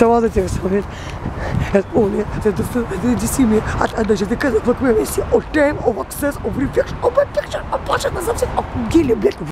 Та молодець, Соломіт. Only the, the, the, at the because of the see all time of access of reflection of my of passion of